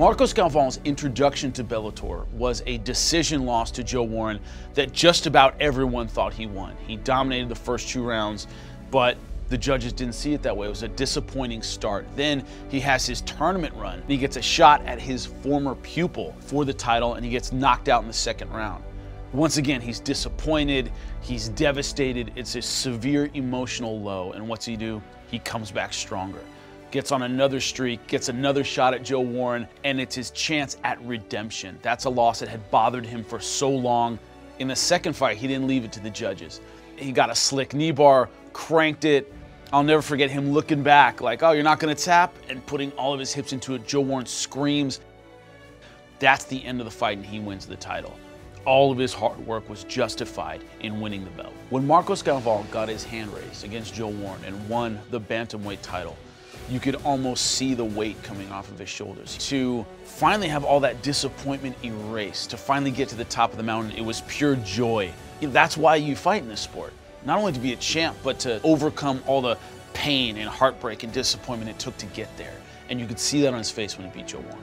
Marcos Galvão's introduction to Bellator was a decision loss to Joe Warren that just about everyone thought he won. He dominated the first two rounds, but the judges didn't see it that way. It was a disappointing start. Then he has his tournament run. He gets a shot at his former pupil for the title and he gets knocked out in the second round. Once again, he's disappointed, he's devastated. It's a severe emotional low. And what's he do? He comes back stronger. Gets on another streak, gets another shot at Joe Warren, and it's his chance at redemption. That's a loss that had bothered him for so long. In the second fight, he didn't leave it to the judges. He got a slick knee bar, cranked it, I'll never forget him looking back like, oh, you're not going to tap, and putting all of his hips into it. Joe Warren screams. That's the end of the fight, and he wins the title. All of his hard work was justified in winning the belt. When Marcos Galvão got his hand raised against Joe Warren and won the bantamweight title, you could almost see the weight coming off of his shoulders. To finally have all that disappointment erased, to finally get to the top of the mountain, it was pure joy. That's why you fight in this sport not only to be a champ, but to overcome all the pain and heartbreak and disappointment it took to get there. And you could see that on his face when he beat Joe Warren.